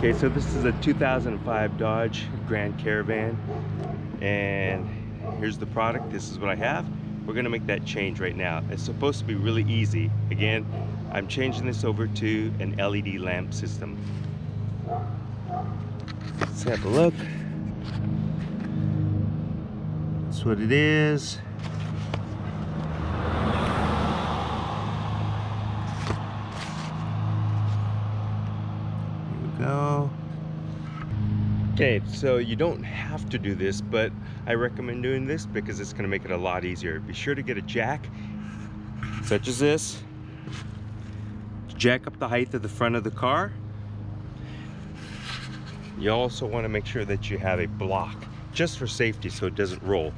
Okay, so this is a 2005 Dodge Grand Caravan and here's the product. This is what I have. We're gonna make that change right now. It's supposed to be really easy. Again, I'm changing this over to an LED lamp system. Let's have a look. That's what it is. Go. Okay, so you don't have to do this, but I recommend doing this because it's gonna make it a lot easier. Be sure to get a jack, such as this, jack up the height of the front of the car. You also wanna make sure that you have a block, just for safety so it doesn't roll.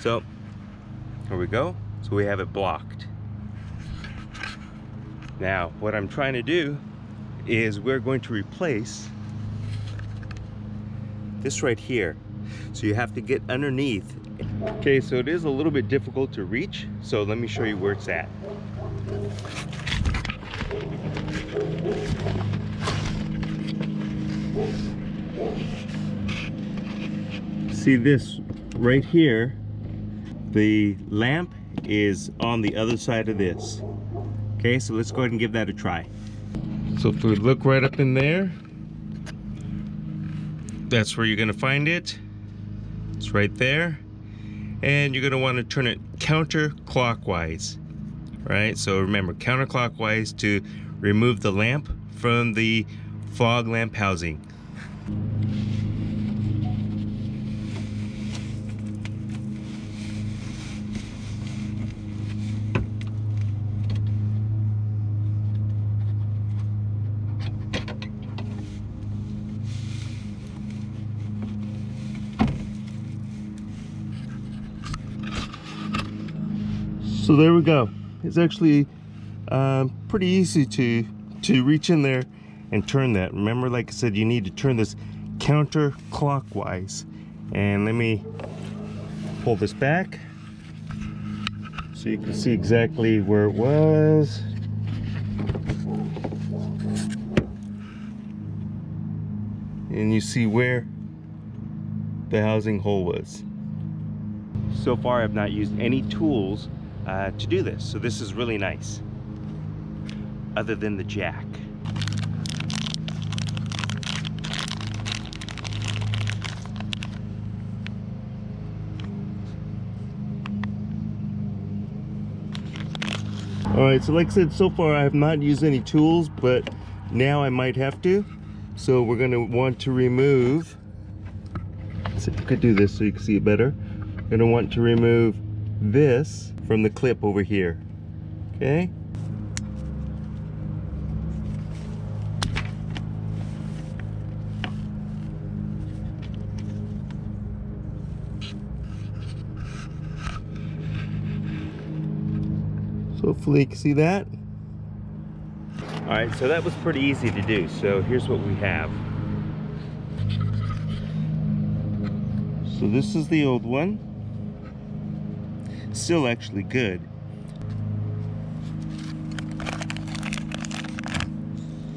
So, here we go. So we have it blocked. Now, what I'm trying to do is we're going to replace this right here. So you have to get underneath. Okay, so it is a little bit difficult to reach. So let me show you where it's at. See this right here? The lamp is on the other side of this. Okay, so let's go ahead and give that a try. So if we look right up in there, that's where you're gonna find it. It's right there. And you're gonna wanna turn it counterclockwise, right? So remember, counterclockwise to remove the lamp from the fog lamp housing. So there we go. It's actually um, pretty easy to to reach in there and turn that. Remember, like I said, you need to turn this counterclockwise. And let me pull this back so you can see exactly where it was. And you see where the housing hole was. So far, I've not used any tools uh, to do this. So this is really nice. Other than the jack. All right, so like I said, so far I have not used any tools, but now I might have to. So we're gonna want to remove, see if I could do this so you can see it better. Gonna want to remove this from the clip over here. Okay? So hopefully you can see that. All right, so that was pretty easy to do. So here's what we have. So this is the old one still actually good.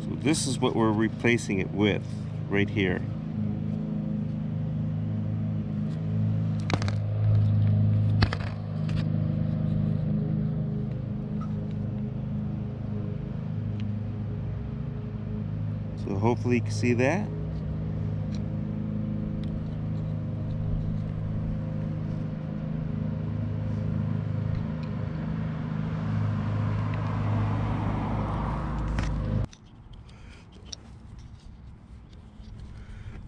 So this is what we're replacing it with right here. So hopefully you can see that.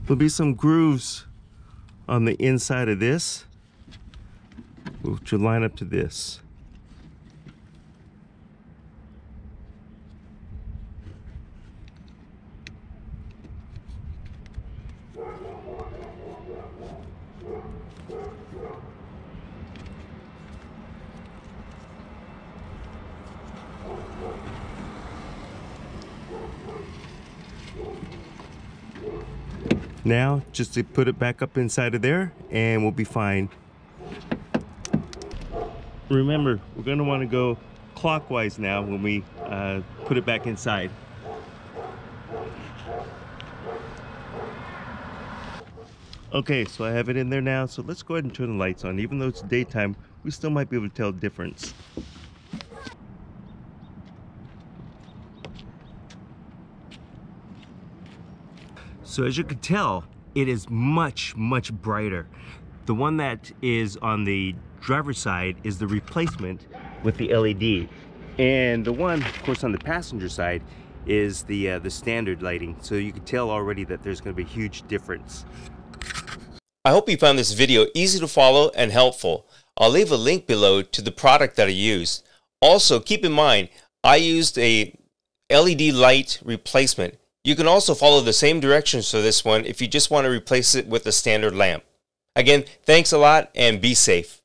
There'll be some grooves on the inside of this, which will line up to this. Now, just to put it back up inside of there and we'll be fine. Remember, we're gonna wanna go clockwise now when we uh, put it back inside. Okay, so I have it in there now. So let's go ahead and turn the lights on. Even though it's daytime, we still might be able to tell the difference. So as you can tell, it is much, much brighter. The one that is on the driver's side is the replacement with the LED. And the one, of course, on the passenger side is the uh, the standard lighting. So you can tell already that there's going to be a huge difference. I hope you found this video easy to follow and helpful. I'll leave a link below to the product that I used. Also, keep in mind, I used a LED light replacement. You can also follow the same directions for this one if you just want to replace it with a standard lamp. Again, thanks a lot and be safe.